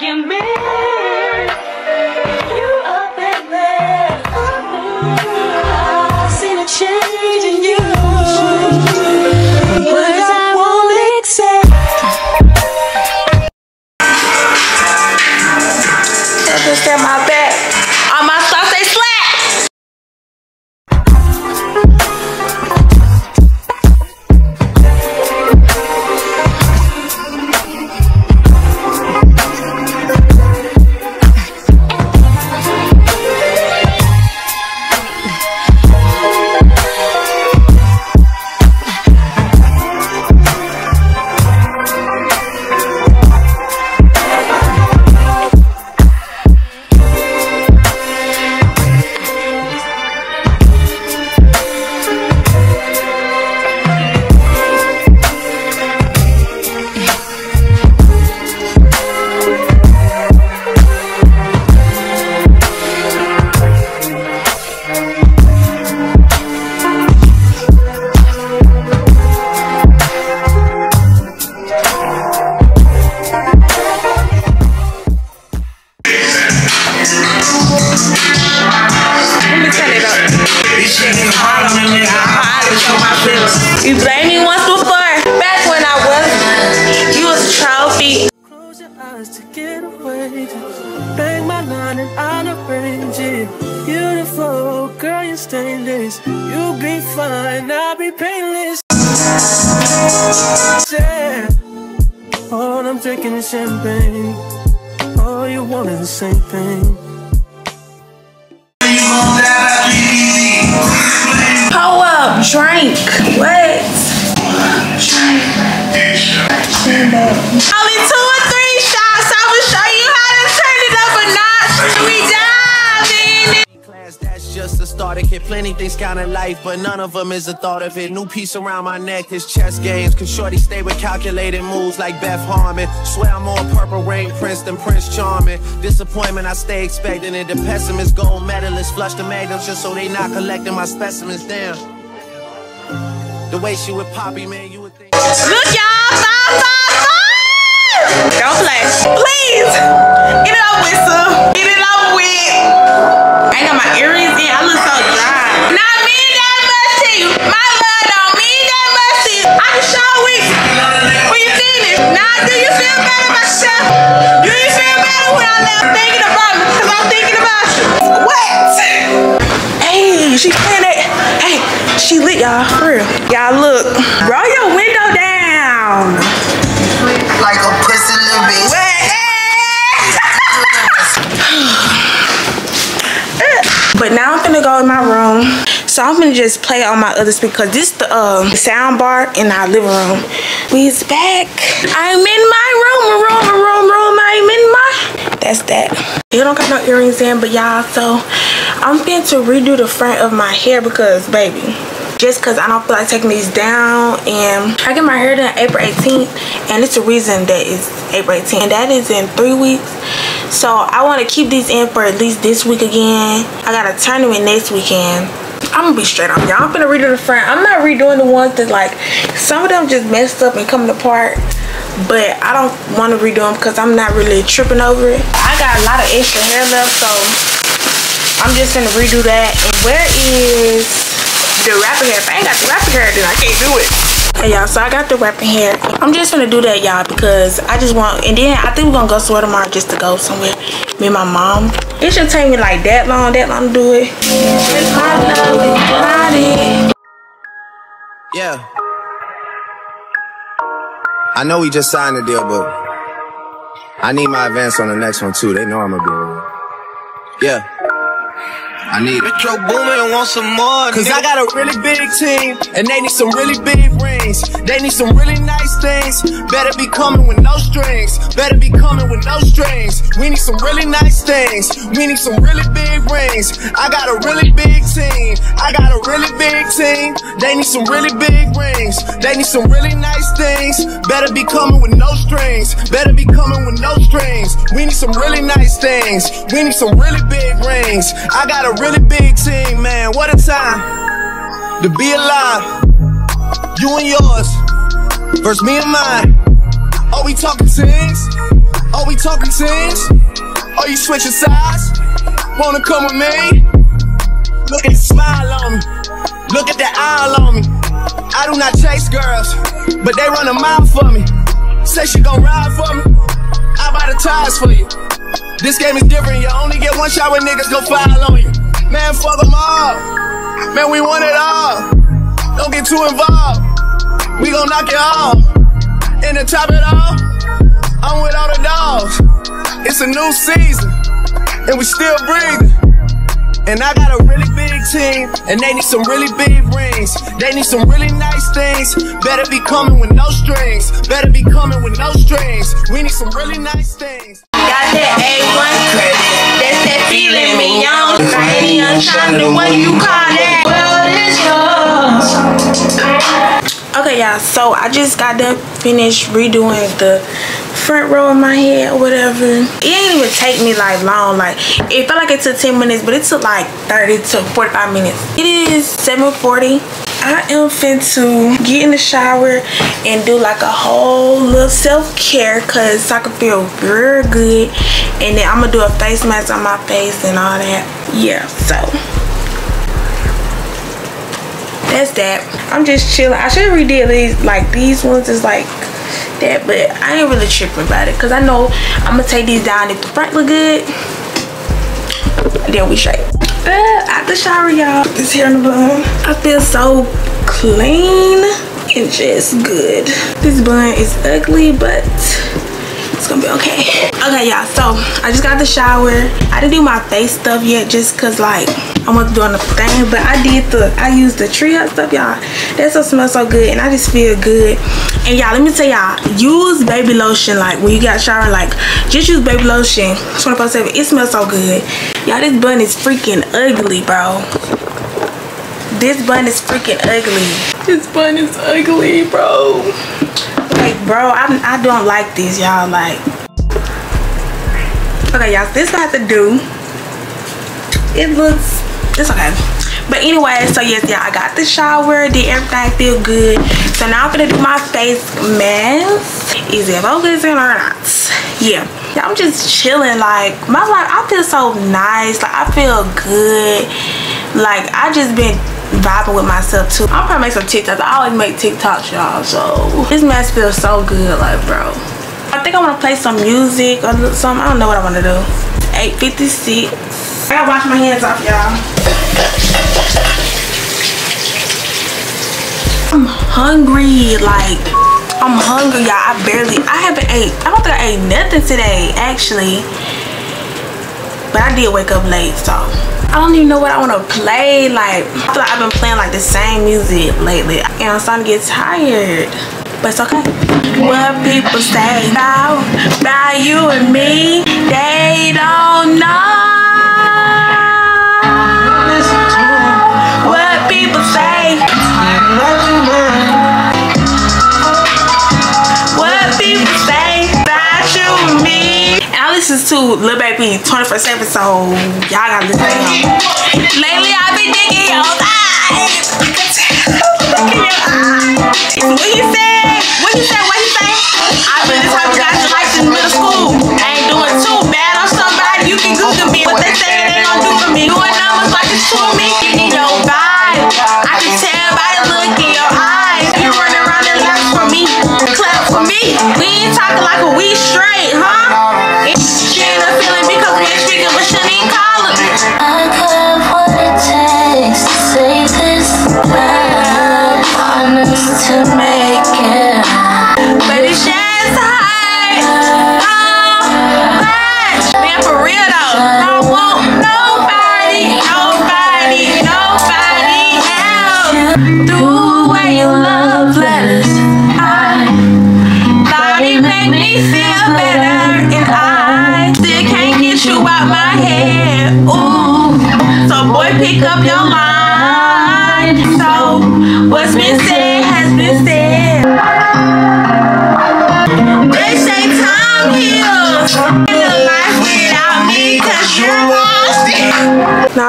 You Only two or three shots. I will show you how to turn it up a notch. We diving. Class, that's just a starter kit. Plenty things count in life, but none of them is a thought of it. New piece around my neck, his chess games. Cause Shorty stay with calculated moves like Beth Harmon. Swear I'm more purple rain prince than Prince Charming. Disappointment, I stay expecting it. The pessimist, gold medalist, flush the magnums just so they not collecting my specimens. Damn. The way she with Poppy, man, you would think. Look, y'all. Five, five, five. Don't. Please. Get it over with, sir. Get it over with. I got my earrings in. I look so dry. Not mean that much to you. My love don't mean that much to you. I can show weak. When you see this. Now, do you feel better about yourself? Do you feel better when I left thinking about me? Because I'm thinking about you. What? Hey, she playing it. Hey, she lit, y'all. For real. Y'all look. Roll your window down. Go in my room. So I'm gonna just play on my other speaker. This the um sound bar in our living room. We's back. I'm in my room, room, room, room. I'm in my. That's that. You don't got no earrings in, but y'all. So I'm going to redo the front of my hair because, baby, just because I don't feel like taking these down. And I get my hair done April 18th and it's a reason that it's April 18th and that is in three weeks. So I want to keep these in for at least this week again. I got a tournament next weekend. I'm gonna be straight on y'all. I'm gonna redo the front. I'm not redoing the ones that like some of them just messed up and coming apart. But I don't want to redo them because I'm not really tripping over it. I got a lot of extra hair left so I'm just gonna redo that. And where is the wrapping hair. If I ain't got the wrapping hair, then I can't do it. Hey y'all, so I got the wrapping hair. I'm just gonna do that, y'all, because I just want. And then I think we're gonna go somewhere tomorrow just to go somewhere. Me and my mom. It should take me like that long, that long to do it. Yeah. I know we just signed the deal, but I need my advance on the next one too. They know I'm gonna be. Yeah. I need Metro Boomin want some more. Cause I got a really big team, and they need some really big rings. They need some really nice things. Better be coming with no strings. Better be coming with no strings. We need some really nice things. We need some really big rings. I got a really big team. I got a really big team. They need some really big rings. They need some really nice things. Better be coming with no strings. Better be coming with no strings. We need some really nice things. We need some really big rings. I got a really big team, man. What a time to be alive. You and yours versus me and mine. Are we talking teams? Are we talking teams? Are you switching sides? Wanna come with me? Look at the smile on me. Look at that eye on me. I do not chase girls, but they run a mile for me. Say she gon' ride for me. I buy the tires for you. This game is different. You only get one shot when niggas go file on you. Man, fuck them all. Man, we want it all. Don't get too involved. We gon' knock it off. And to top it all, I'm with all the dogs. It's a new season, and we still breathing. And I got a really big team, and they need some really big rings. They need some really nice things. Better be coming with no strings. Better be coming with no strings. We need some really nice things. Got that A1 Tiny unshiny, what you call yours. Okay, y'all. So I just got done finished redoing the front row of my head or whatever. It didn't even take me like long. Like it felt like it took 10 minutes, but it took like 30 to 45 minutes. It is 7:40. I am fin to get in the shower and do like a whole little self-care cause I can feel real good. And then I'm gonna do a face mask on my face and all that. Yeah, so that's that. I'm just chilling. I should have redid these like these ones is like that, but I ain't really tripping about it because I know I'm gonna take these down if the front look good. Then we straight. Uh, out the shower, y'all. This hair in the bun. I feel so clean and just good. This bun is ugly, but it's gonna be okay. Okay, y'all. So I just got the shower. I didn't do my face stuff yet, just cause like I wasn't doing the thing, but I did the. I used the tree hut stuff, y'all. That stuff smells so good, and I just feel good. And y'all, let me tell y'all, use baby lotion like when you got shower. Like just use baby lotion 24/7. It smells so good. Y'all, this bun is freaking ugly, bro. This bun is freaking ugly. This bun is ugly, bro. Like, bro, I, I don't like this, y'all. Like, okay, y'all, this I have to do. It looks, it's okay. But anyway, so yes, y'all, I got the shower, did everything feel good. So now I'm gonna do my face mask. Is it focusing or not? Yeah. I'm just chilling. Like, my life, I feel so nice. Like, I feel good. Like, I just been vibing with myself too. I'll probably make some TikToks. I always make TikToks, y'all. So this mask feels so good, like bro. I think I want to play some music or something. I don't know what I want to do. 8.56. I gotta wash my hands off, y'all. I'm hungry, like I'm hungry, y'all. I barely, I haven't ate, I don't think I ate nothing today, actually. But I did wake up late, so I don't even know what I want to play. Like, I feel like I've been playing like the same music lately. And I'm starting to get tired. But it's okay. What people say about, about you and me, they don't know. What people say. What people say about you and me. Listen to Lil Baby 24 7, so y'all gotta listen to him.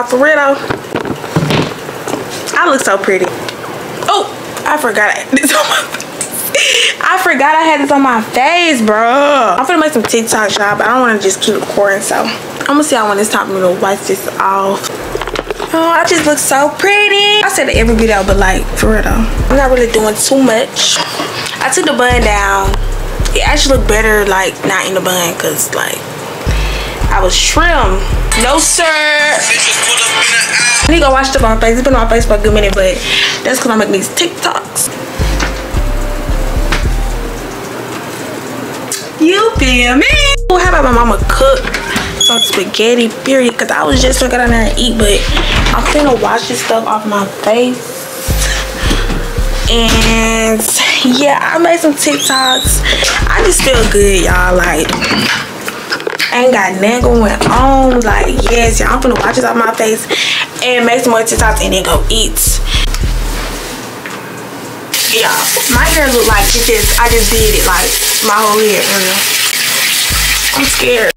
Though. I look so pretty. Oh, I forgot this on my I forgot I had this on my face, bro. I'm gonna make some TikTok y'all, but I don't want to just keep recording, so I'm gonna see how when it's time for me to wipe this off. Oh, I just look so pretty. I said it every video, but like, for real though. I'm not really doing too much. I took the bun down. It actually looked better, like, not in the bun, because, like, I was trim. No, sir. I need to go watch stuff on face. It's been on my face for a good minute, but that's because I'm making these TikToks. You feel me? How about my mama cook some spaghetti, period? Because I was just gonna get down there and eat, but I'm gonna wash this stuff off my face. And yeah, I made some TikToks. I just feel good, y'all. Like, Ain't got nothing going on. Like, yes, y'all, I'm gonna watch this off my face and make some more TikToks and then go eat. Yeah, my hair look like it just, I just did it like my whole hair, real. I'm scared.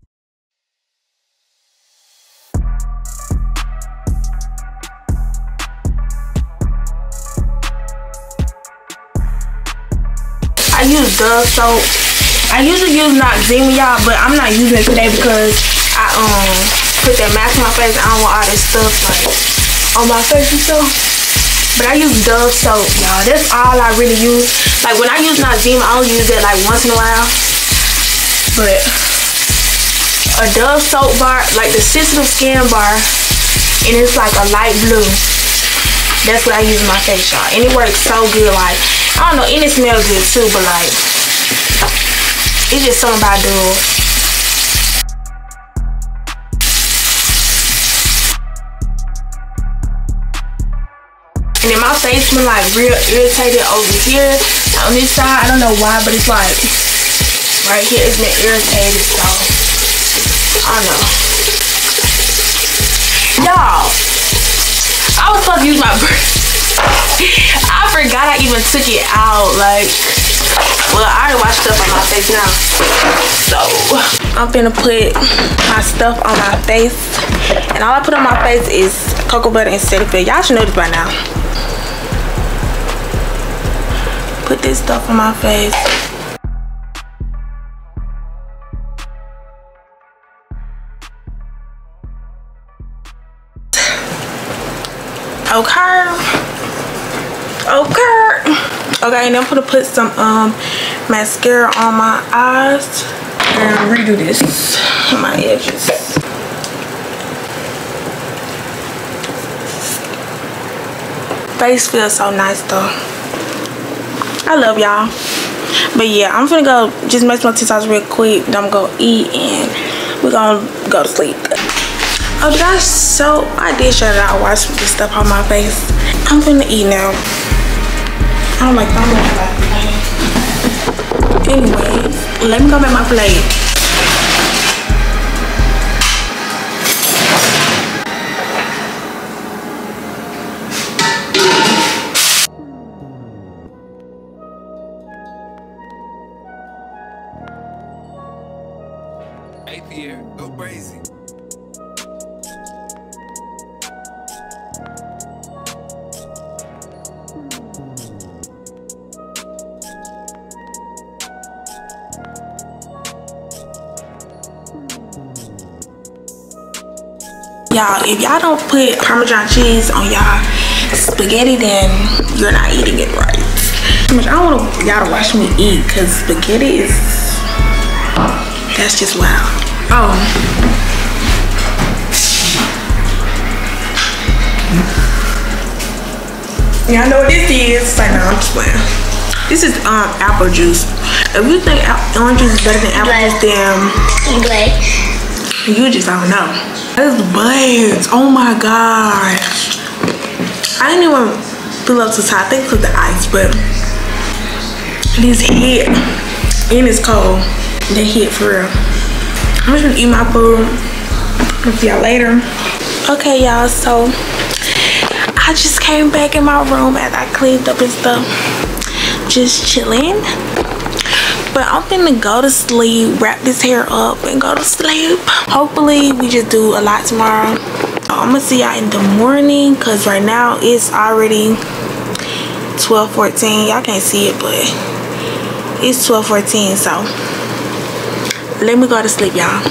I use Dove soap. I usually use Noxzema, y'all, but I'm not using it today because I um put that mask on my face. I don't want all this stuff like on my face and stuff. But I use Dove soap, y'all. That's all I really use. Like when I use Noxzema, I don't use that like once in a while. But a Dove soap bar, like the sensitive skin bar, and it's like a light blue. That's what I use in my face, y'all. And it works so good. Like, I don't know, and it smells good too, but like, it's just something about Dove. And then my face been like real irritated over here on this side. I don't know why, but it's like right here it's been irritated, so I don't know. Y'all, I was supposed to use my brush. I forgot I even took it out. Like, well, I already washed stuff on my face now. So, I'm finna put my stuff on my face. And all I put on my face is cocoa butter and Cetaphil. Y'all should know this by now. Put this stuff on my face. Okay. Okay. Okay, and I'm gonna put some um mascara on my eyes and redo this my edges. Face feels so nice though. I love y'all. But yeah, I'm gonna go just make some TikToks real quick. Then I'm gonna eat and we're gonna go to sleep. Oh, so I did shut it out. Watch this stuff on my face. I'm gonna eat now. I don't like I'm Anyway, let me go make my plate. Parmesan cheese on y'all spaghetti, then you're not eating it right. I don't want y'all to watch me eat because spaghetti is, that's just wow. Oh. Y'all know what this is? Like, no, I'm just playing. This is um apple juice. If you think orange juice is better than apple juice, then you just don't know. Those buds. Oh my gosh. I didn't even fill up to the top. I think the ice, but this hit. And it's cold. They hit for real. I'm just gonna eat my food. I'll see y'all later. Okay, y'all. So I just came back in my room as I cleaned up and stuff. Just chilling. But i'm finna go to sleep wrap this hair up and go to sleep. Hopefully we just do a lot tomorrow. Oh, I'm gonna see y'all in the morning because right now it's already 12 14 y'all can't see it but it's 12 14 so let me go to sleep y'all.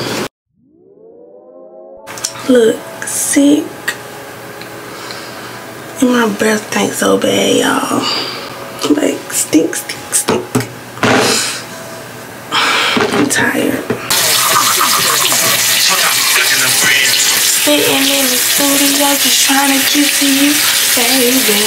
Look sick. And my breath stinks so bad y'all. Like stink stink stink i'm tired. Sitting in the studio just trying to get to you baby.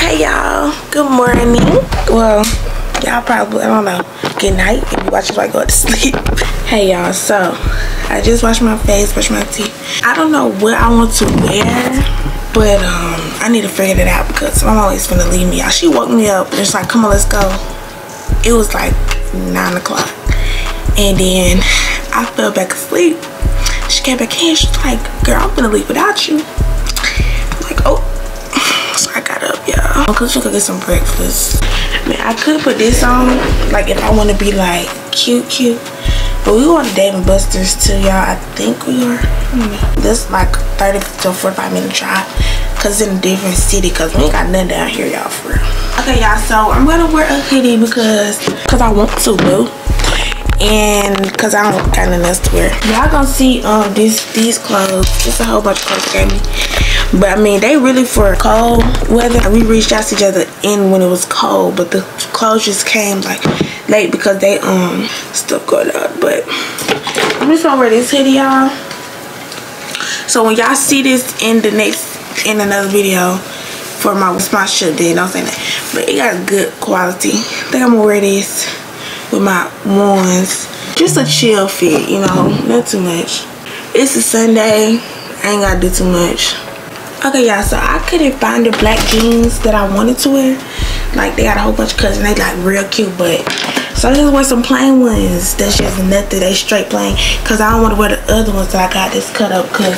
Hey y'all, good morning. Well, y'all probably, I don't know, good night if you watch this while I go to sleep. Hey y'all, so I just washed my face, brushed my teeth. I don't know what I want to wear, but um, I need to figure it out because my mom always gonna leave me out. She woke me up, and just like, come on, let's go. It was like nine o'clock. And then I fell back asleep. She came back in, she's like, girl, I'm gonna leave without you. I'm like, oh. I. Cause we could get some breakfast. Man, I could put this on, like if I want to be like cute, cute. But we going to Dave and Buster's too, y'all. I think we are. This like 30 to 45 minute drive. Cause in a different city. Cause we ain't got nothing down here, y'all, for real. Okay, y'all. So I'm gonna wear a hoodie because cause I want to, boo. And cause I don't got nothing else to wear. Y'all gonna see um this these clothes. Just a whole bunch of clothes gave me. But I mean, they really for cold weather. We reached out to each other in when it was cold, but the clothes just came like late because they um stuff going on. But I'm just gonna wear this hoodie, y'all. So when y'all see this in the next in another video for my sponsorship, then don't say that. But it got good quality. I think I'm gonna wear this with my ones. Just a chill fit, you know, not too much. It's a Sunday. I ain't gotta do too much okay y'all so i couldn't find the black jeans that i wanted to wear. Like they got a whole bunch of colors and they like real cute but so i just wear some plain ones. That's just nothing. They straight plain. Because i don't want to wear the other ones that i got this cut up because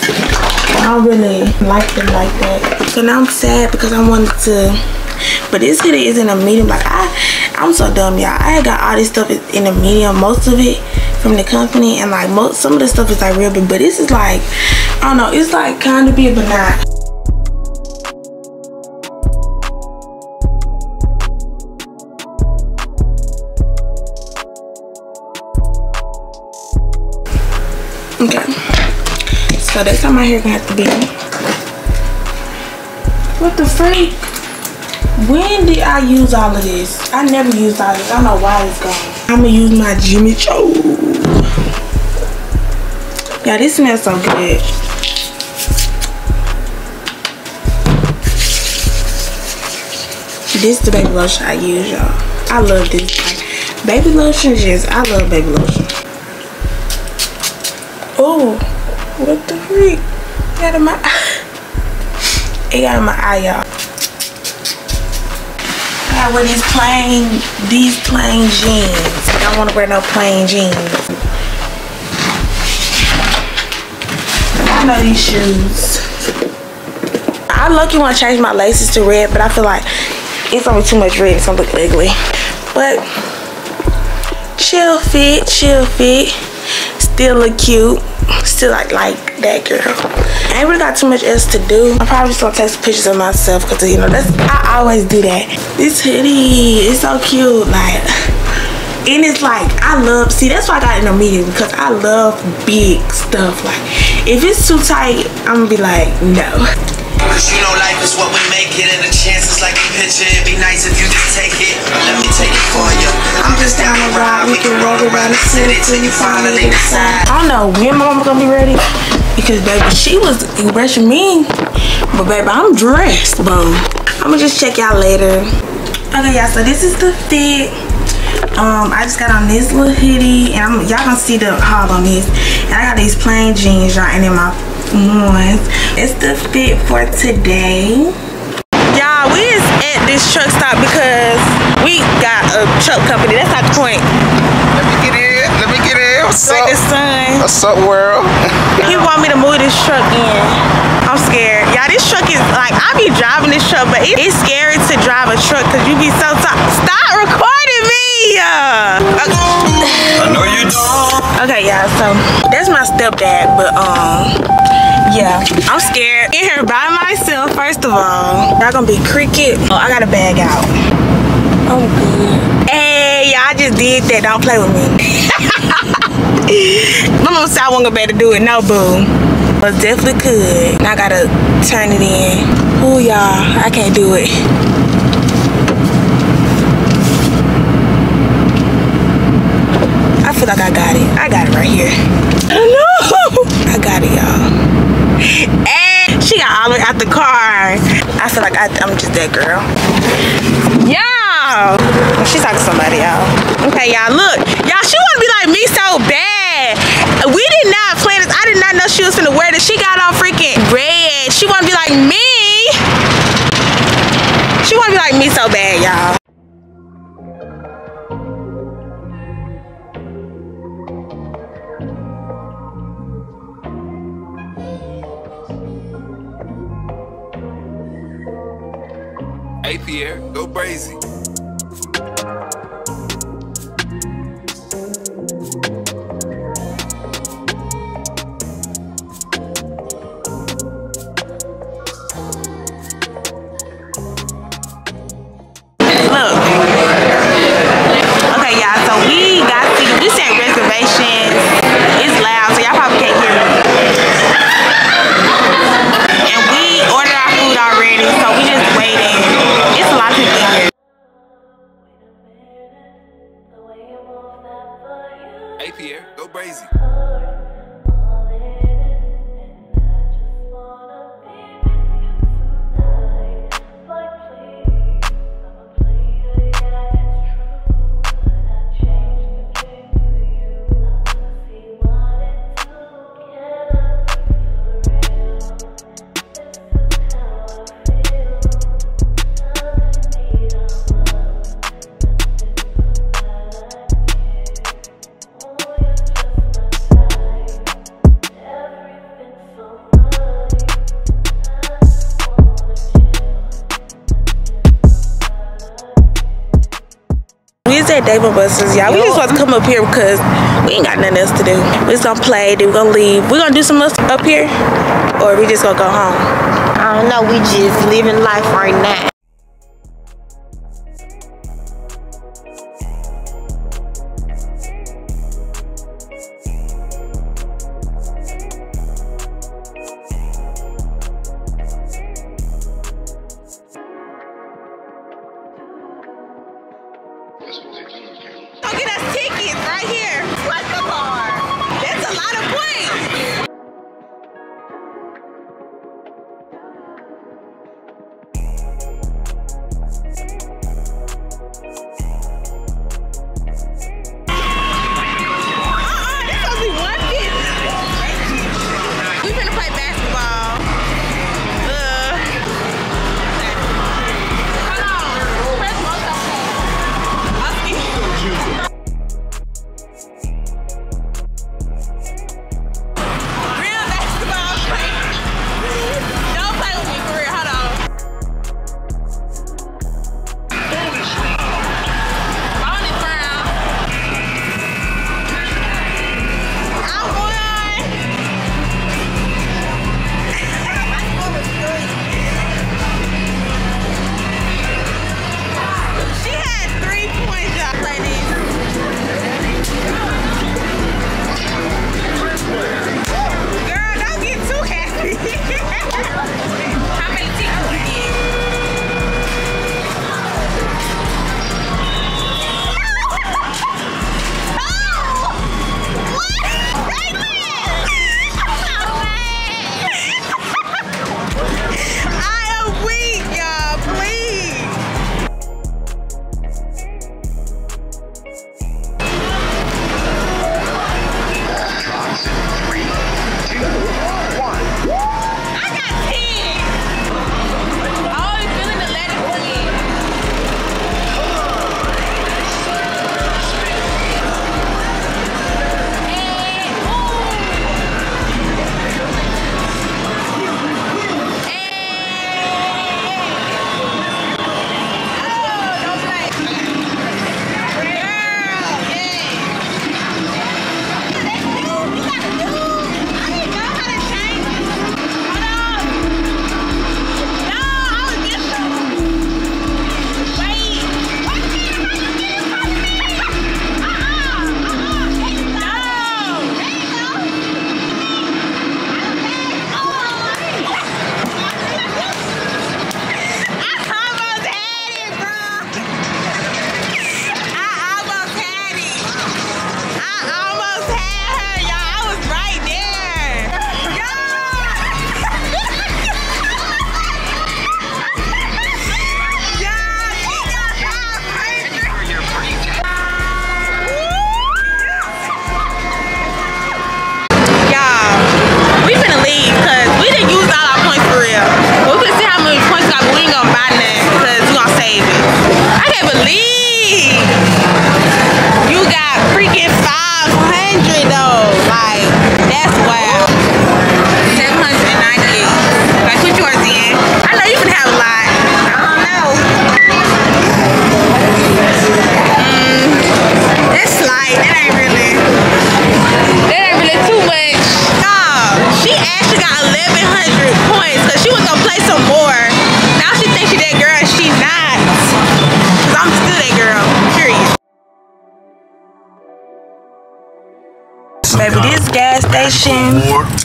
i don't really like them like that. So now i'm sad because i wanted to but this hoodie is in a medium. Like i i'm so dumb y'all. I got all this stuff in a medium. Most of it from the company and like most some of the stuff is like real big but this is like i don't know. It's like kind of big but not Okay. So that's how my hair gonna have to be. What the freak? When did I use all of this? I never used all this. I don't know why it's gone. I'm gonna use my Jimmy Choo. Yeah, this smells so good. This is the baby lotion I use, y'all. I love this. Baby lotion just, I love baby lotion. Oh, what the freak? It got in my eye. It got in my eye, y'all. I wear these plain, these plain jeans. I don't want to wear no plain jeans. I know these shoes. I lucky want to change my laces to red, but I feel like it's gonna be too much red. It's gonna look ugly. But chill fit, chill fit. Still look cute. Still like like that girl. I ain't really got too much else to do. I'm probably just gonna take some pictures of myself because you know that's I always do that. This hoodie is so cute. Like and it's like I love see that's why I got in a medium because I love big stuff. Like if it's too tight, I'm gonna be like no. Cause you know life is what we make it And the chances like a picture It'd be nice if you just take it. Let me take it for you I'm just down the ride. We can roll around the city Till you finally decide. I don't know when my mama gonna be ready because baby she was rushing me. But baby I'm dressed boom I'm gonna just check y'all later. Okay y'all so this is the fit. Um I just got on this little hoodie and y'all gonna see the haul on this. And I got these plain jeans y'all and then my ones. It's the fit for today. y'all we is at this truck stop because we got a truck company that's not the point Let me get in. Let me get in. What's Like up? the sun. What's up, world? He want me to move this truck in. I'm scared. Y'all, this truck is like, I be driving this truck, but it- it's scary to drive a truck because you be so tired. Stop recording me! Uh, I know you don't. Okay, y'all, so that's my stepdad, but um, yeah, I'm scared. In here by myself, first of all. Y'all gonna be cricket. Oh, I got a bag out. I'm good. Hey, y'all, just did that. Don't play with me. My mom said I wasn't gonna be to do it. No, boo. But definitely could. Now I gotta turn it in. Ooh, y'all, I can't do it. I feel like I got it. I got it right here. No, I got it, y'all. All the car. I feel like I, I'm just that girl. Y'all, she's talking to somebody, y'all. Okay, y'all, look, y'all. She want to be like me so bad. We did not plan this. I did not know she was finna wear this. She got on freaking red. She want to be like me. She want to be like me so bad, y'all. Pierre, go crazy. Buster's, y'all. We just supposed to come up here because we ain't got nothing else to do. We just gonna play, then we gonna leave. We gonna do some else up here, or we just gonna go home. I don't know. We just living life right now.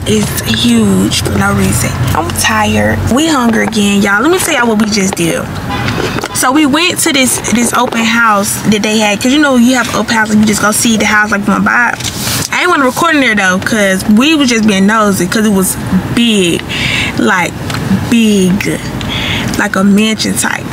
Is huge for no reason. I'm tired. We hungry again, y'all. Let me tell y'all what we just did. So we went to this this open house that they had, cause you know you have open house and you just go see the house like you wanna buy it. I ain't want to record in there though, cause we was just being nosy, cause it was big, like big, like a mansion type.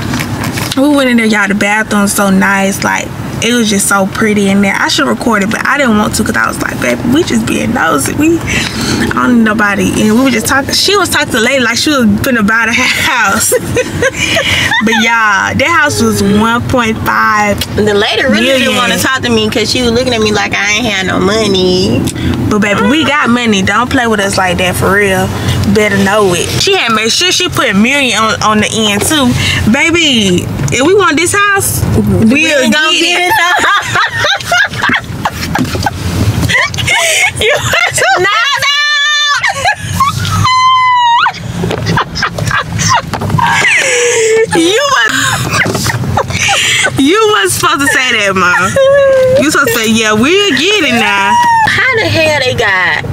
We went in there, y'all. The bathroom so nice, like it was just so pretty in there. I should record it, but I didn't want to because I was like, baby, we just being nosy. We, I don't need nobody. And we were just talking. She was talking to the lady like she was finna buy the house. but y'all, that house was 1.5. The lady really Million. didn't want to talk to me because she was looking at me like I ain't had no money. But baby, we got money. Don't play with us like that for real. Better know it. She had made sure she put a million on, on the end too. Baby, if we want this house, we'll ain't gonna get it. you No, You was You was supposed to say that, mom. You supposed to say, yeah, we'll get it now. How the hell they got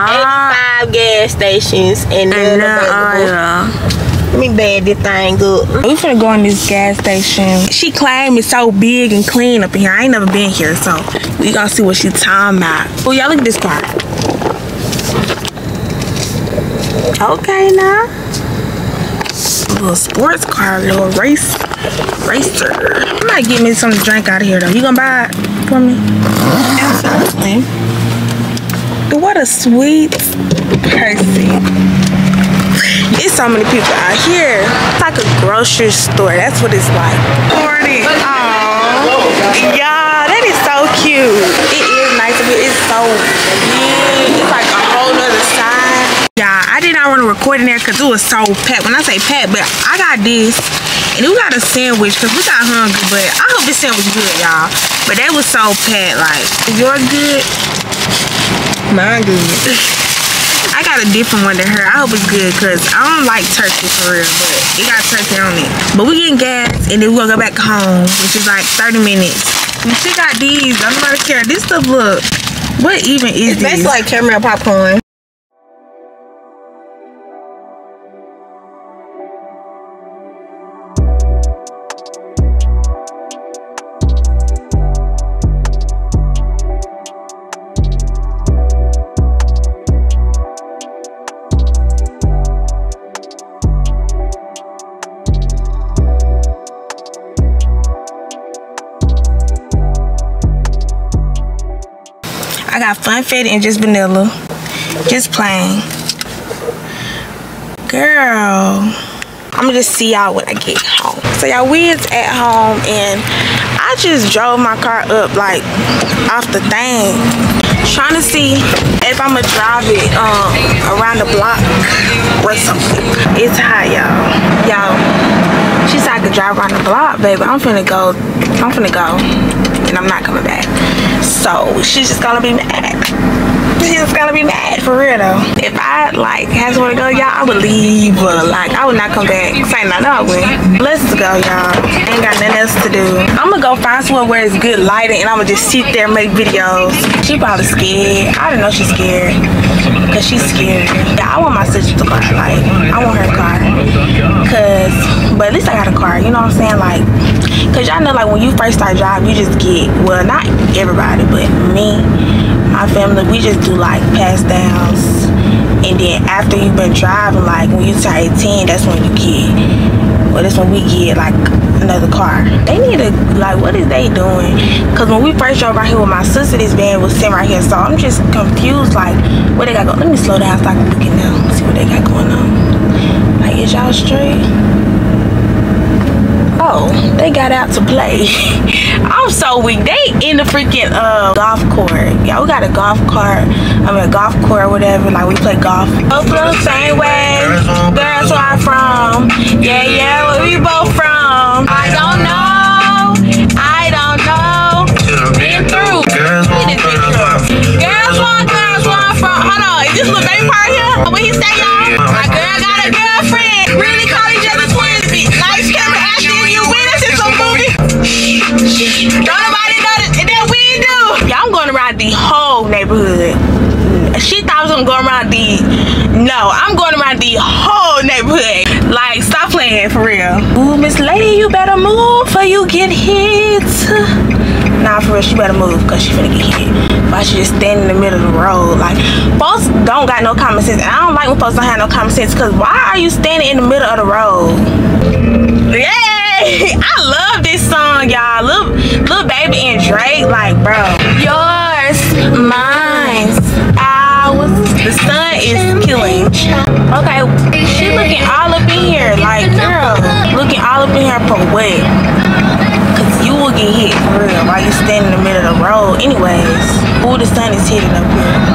Ah, 85 gas stations and and then now, oh, me bag this thing up. We finna go in this gas station. She claimed it's so big and clean up in here. I ain't never been here, so we gonna see what she talking about. Oh, y'all look at this car. Okay, now. Little sports car, little race racer. I might get me some drink out of here though. You gonna buy it for me? Absolutely. What a sweet person. So many people out here. It's like a grocery store. That's what it's like. Forty. Aww. Yeah, that is so cute. It is nice. but It's so big. It's like a whole nother side. Yeah, I did not want to record in there because it was so packed. When I say packed, but I got this. And we got a sandwich because we got hungry. But I hope this sandwich good, y'all. But that was so packed. Like, yours good? Mine good. I got a different one than her. I hope it's good because I don't like turkey for real, but it got turkey on it. But we getting gas and then we're gonna go back home, which is like 30 minutes. And she got these. I'm not care. This stuff look. What even is It's this? basically like caramel popcorn. I got funfetti and just vanilla. Just plain. Girl. I'ma just see y'all when I get home. So y'all we is at home and I just drove my car up like off the thing. Trying to see if I'ma drive it um around the block or something. It's hot y'all. Y'all she said I could drive around the block, baby. I'm finna go. I'm finna go. And I'm not coming back. So she's just gonna be mad. She's gonna be mad for real though. If I like somewhere to go, y'all, I would leave. Like I would not come back. Say no, I wouldn't. Let's go, y'all. Ain't got nothing else to do. I'm gonna go find somewhere where it's good lighting and I'm gonna just sit there and make videos. She probably scared. I don't know she's scared. Cause she's scared. Yeah, I want my sister to car. Like, I want her to car. Cause, but at least I got a car. You know what I'm saying? Like, cause y'all know, like, when you first start driving, you just get, well, not everybody, but me, my family, we just do like pass downs. And then after you've been driving, like, when you turn 18, that's when you get, well, that's when we get, like, another car. They need to, like, what is they doing? Because when we first drove right here with my sister, this van was sitting right here. So I'm just confused, like, what they got going Let me slow down so I can look at them, see what they got going on. Like, is y'all straight? Oh, they got out to play. I'm so weak. They in the freaking uh golf court. Yeah, we got a golf cart. I mean a golf court or whatever. Like we play golf. Both the same way. Girls where I'm from. Yeah, yeah, where we both from. I don't know. I don't know. Been through. Been through. Girls want, girls want from. Hold on, is this little baby part here? What he say, y'all? My girl got a girlfriend. Gonna go around the. No, I'm going around the whole neighborhood. Like, stop playing for real. Ooh, Miss Lady, you better move or you get hit. Nah, for real, she better move because she finna get hit. Why she just stand in the middle of the road? Like, folks don't got no common sense. And I don't like when folks don't have no common sense because why are you standing in the middle of the road? Yay! I love this song, y'all. Lil, Lil Baby and Drake, like, bro. Yours, mine. The sun is killing. Okay, she looking all up in here. Like, girl, looking all up in here for what? Cause you will get hit for real while you standing in the middle of the road. Anyways, ooh, the sun is hitting up here.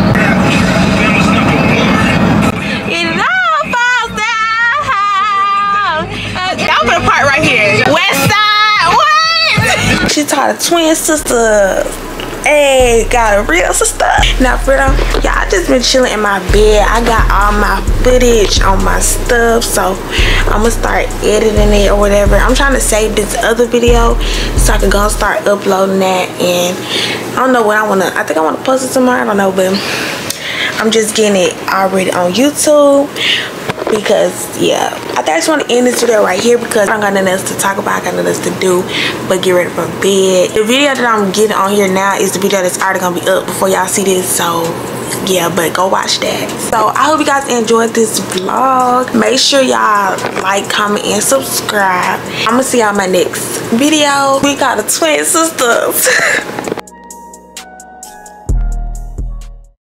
Uh, part right here. West side, what? She taught a twin sister. Hey, got a real sister. Now, for y'all I just been chilling in my bed. I got all my footage on my stuff, so I'm gonna start editing it or whatever. I'm trying to save this other video so I can go and start uploading that. And I don't know what I wanna. I think I wanna post it tomorrow. I don't know, but I'm just getting it already on YouTube because yeah. I think I just want to end this video right here because I don't got nothing else to talk about. I got nothing else to do but get ready for bed. The video that I'm getting on here now is the video that's already gonna be up before y'all see this so yeah but go watch that. So I hope you guys enjoyed this vlog. Make sure y'all like comment and subscribe. I'm gonna see y'all my next video. We got a twin sisters